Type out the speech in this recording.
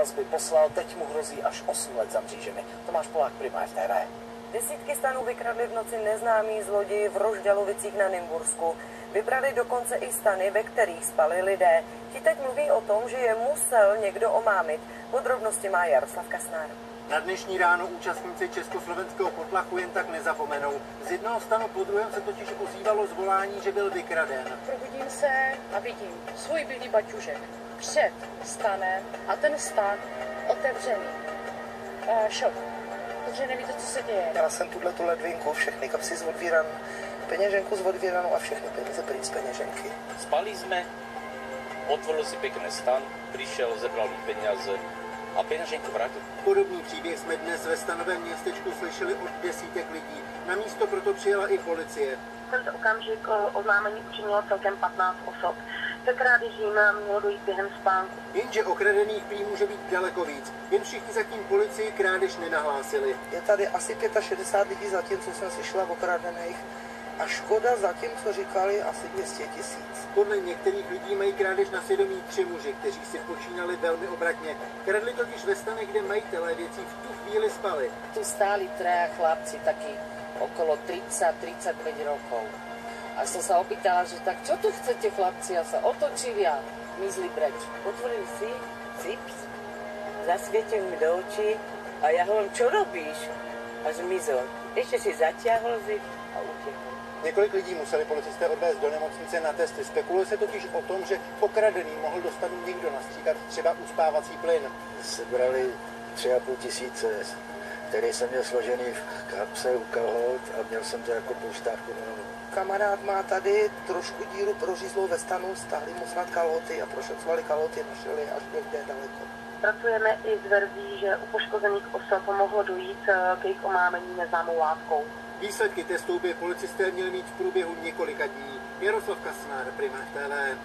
vazby poslal, teď mu hrozí až 8 let za mřížemi. Tomáš Polák, Prima FTV. Desítky stanů vykradli v noci neznámí zloději v Rožďalovicích na Nymbursku. Vybrali dokonce i stany, ve kterých spali lidé. Ti teď mluví o tom, že je musel někdo omámit. Podrobnosti má Jaroslav Kasnár. Na dnešní ráno účastníci československého potlachu jen tak nezapomenou. Z jednoho stanu po druhém se totiž ozývalo zvolání, že byl vykraden. Probudím se a vidím svůj bílý baťužek před stanem a ten stan otevřený. E, šok, protože nevíte, co se děje. Měla jsem tuhle tu ledvinku, všechny kapsy z odvíran, peněženku z odvíranou a všechny peníze pryč z peněženky. Spali jsme, otvoril si pěkný stan, přišel, zebral mi peníze a peněženku vrátil. Podobný příběh jsme dnes ve stanovém městečku slyšeli od desítek lidí. Na místo proto přijela i policie. V tento okamžik oznámení učinilo celkem 15 osob. Ke krádežím mělo dojít během spánku. Jenže okradených prý může být daleko víc. Jen všichni zatím policii krádež nenahlásili. Je tady asi 65 lidí zatím, co jsem slyšela okradených. A škoda zatím, co říkali, asi 200 tisíc. Podle některých lidí mají krádež na svědomí tři muži, kteří si počínali velmi obratně. Kradli totiž ve stanech, kde majitelé věcí v tu chvíli spali. Tu stáli traja chlapci, taky okolo 30-35 rokov. A som sa opýtala, že tak čo tu chcete chlapci? A sa otočili a mizli preč. Otvoril si cips, zasvietil mi do očí a ja hovorím, čo robíš? A zmizol. Ešte si zatiahol zip a utekol. Několik lidí museli policisté odvést do nemocnice na testy. Spekuluje se totiž o tom, že okradený mohl dostat někdo nastříkat třeba uspávací plyn. Sebrali tři a půl tisíce, který jsem měl složený v kapse u kalhot a měl jsem to jako pouštávku do novu. Kamarád má tady trošku díru prořízlou ve stanu, stáhli mu snad kaloty a prošetřovali kaloty, našli až někde daleko. Pracujeme i s verzí, že u poškozených osob mohlo dojít eh, k jejich omámení neznámou látkou. Výsledky testů by policisté měli mít v průběhu několika dní. Jaroslav Kasnár, Prima TV.